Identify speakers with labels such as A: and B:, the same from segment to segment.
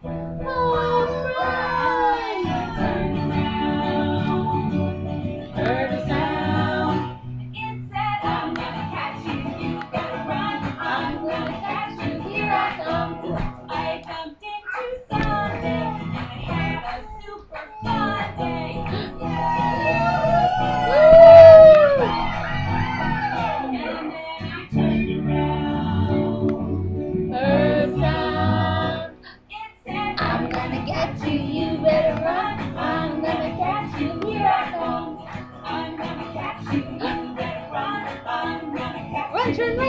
A: Swing!
B: Gonna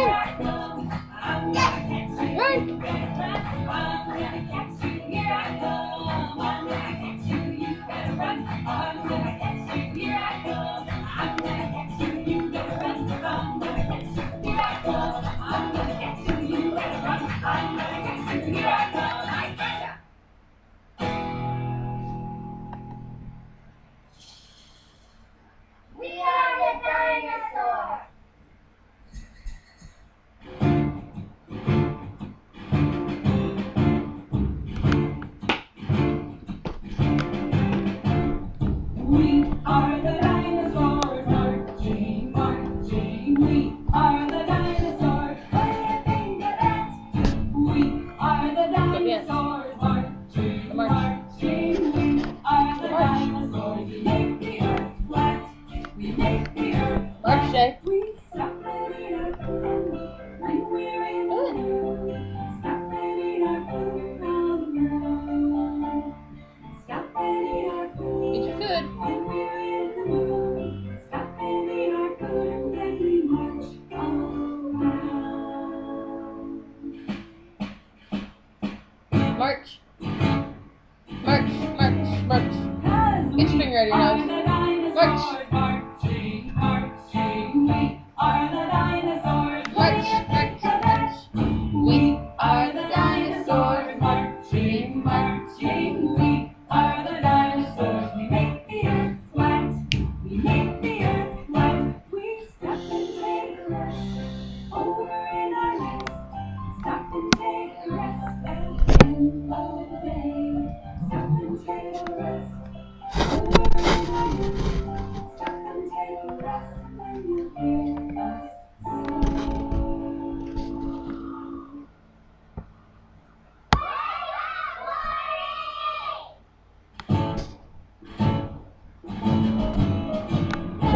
B: the